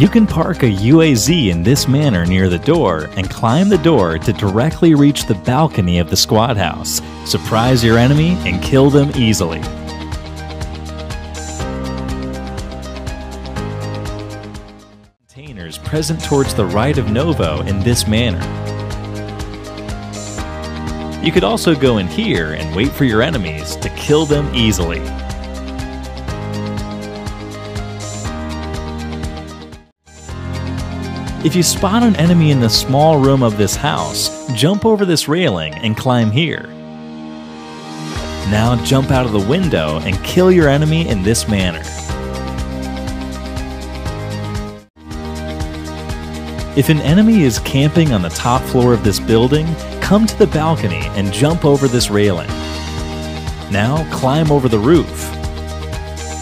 You can park a UAZ in this manner near the door and climb the door to directly reach the balcony of the squad house, surprise your enemy, and kill them easily. Containers present towards the right of Novo in this manner. You could also go in here and wait for your enemies to kill them easily. If you spot an enemy in the small room of this house, jump over this railing and climb here. Now jump out of the window and kill your enemy in this manner. If an enemy is camping on the top floor of this building, come to the balcony and jump over this railing. Now climb over the roof.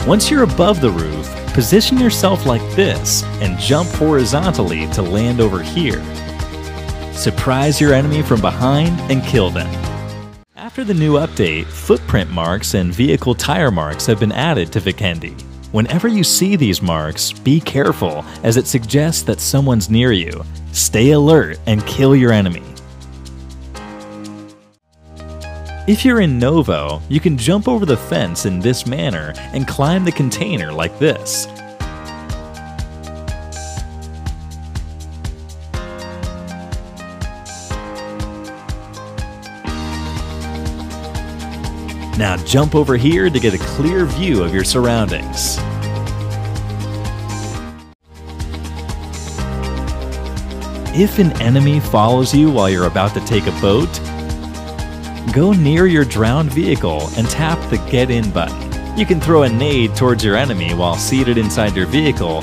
Once you're above the roof, Position yourself like this and jump horizontally to land over here. Surprise your enemy from behind and kill them. After the new update, footprint marks and vehicle tire marks have been added to Vikendi. Whenever you see these marks, be careful as it suggests that someone's near you. Stay alert and kill your enemy. If you're in Novo, you can jump over the fence in this manner and climb the container like this. Now jump over here to get a clear view of your surroundings. If an enemy follows you while you're about to take a boat, go near your drowned vehicle and tap the Get In button. You can throw a nade towards your enemy while seated inside your vehicle.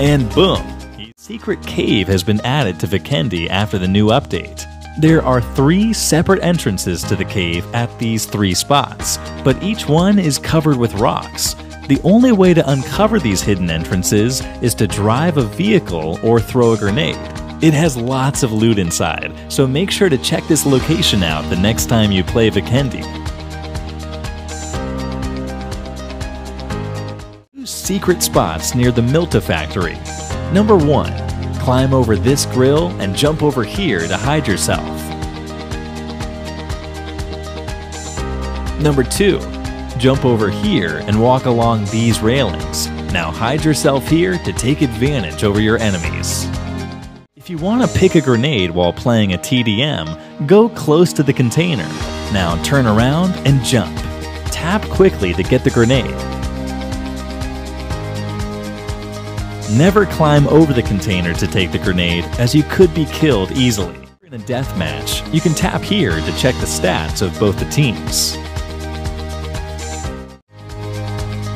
And boom! A secret cave has been added to Vikendi after the new update. There are three separate entrances to the cave at these three spots, but each one is covered with rocks. The only way to uncover these hidden entrances is to drive a vehicle or throw a grenade. It has lots of loot inside, so make sure to check this location out the next time you play Vikendi. Secret spots near the Milta factory. Number 1. Climb over this grill and jump over here to hide yourself. Number 2. Jump over here and walk along these railings. Now hide yourself here to take advantage over your enemies. If you want to pick a grenade while playing a TDM, go close to the container. Now turn around and jump. Tap quickly to get the grenade. Never climb over the container to take the grenade, as you could be killed easily. In a death match, you can tap here to check the stats of both the teams.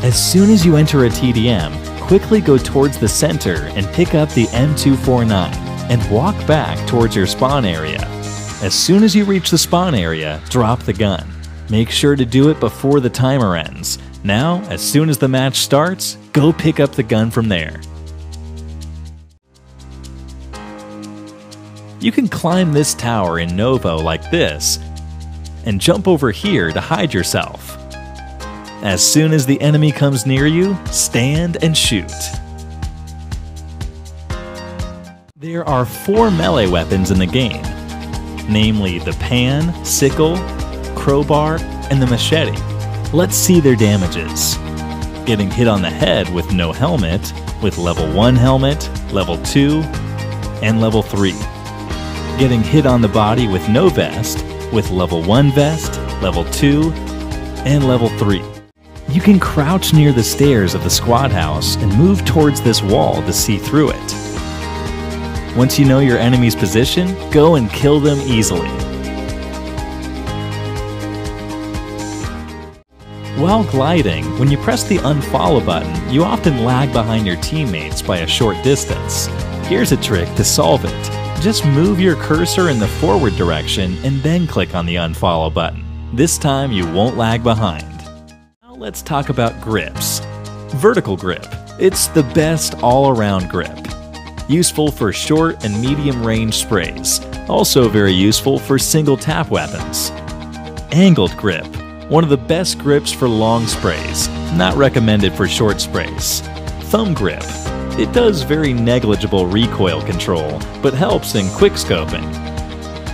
As soon as you enter a TDM, quickly go towards the center and pick up the M249 and walk back towards your spawn area. As soon as you reach the spawn area, drop the gun. Make sure to do it before the timer ends. Now, as soon as the match starts, go pick up the gun from there. You can climb this tower in Novo like this, and jump over here to hide yourself. As soon as the enemy comes near you, stand and shoot. There are four melee weapons in the game, namely the pan, sickle, crowbar, and the machete. Let's see their damages. Getting hit on the head with no helmet, with level 1 helmet, level 2, and level 3. Getting hit on the body with no vest, with level 1 vest, level 2, and level 3. You can crouch near the stairs of the squad house and move towards this wall to see through it. Once you know your enemy's position, go and kill them easily. While gliding, when you press the unfollow button, you often lag behind your teammates by a short distance. Here's a trick to solve it. Just move your cursor in the forward direction and then click on the unfollow button. This time you won't lag behind. Now let's talk about grips. Vertical grip. It's the best all-around grip useful for short and medium range sprays, also very useful for single tap weapons. Angled grip. One of the best grips for long sprays, not recommended for short sprays. Thumb grip. It does very negligible recoil control, but helps in quickscoping.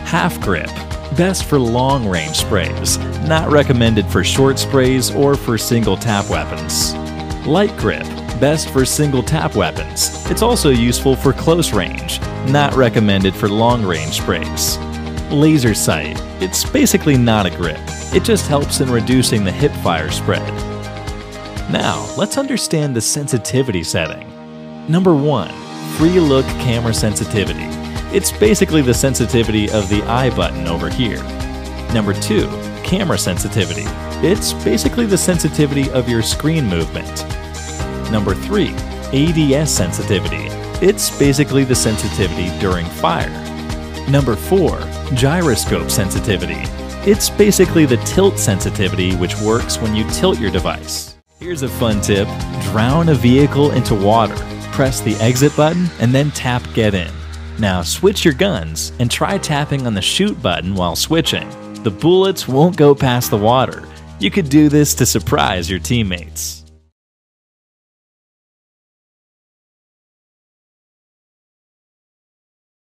Half grip. Best for long range sprays, not recommended for short sprays or for single tap weapons. Light grip. Best for single tap weapons. It's also useful for close range, not recommended for long range sprays. Laser sight. It's basically not a grip. It just helps in reducing the hip fire spread. Now, let's understand the sensitivity setting. Number 1. Free look camera sensitivity. It's basically the sensitivity of the eye button over here. Number 2. Camera sensitivity. It's basically the sensitivity of your screen movement. Number 3. ADS sensitivity. It's basically the sensitivity during fire. Number 4. Gyroscope sensitivity. It's basically the tilt sensitivity which works when you tilt your device. Here's a fun tip drown a vehicle into water. Press the exit button and then tap get in. Now switch your guns and try tapping on the shoot button while switching. The bullets won't go past the water. You could do this to surprise your teammates.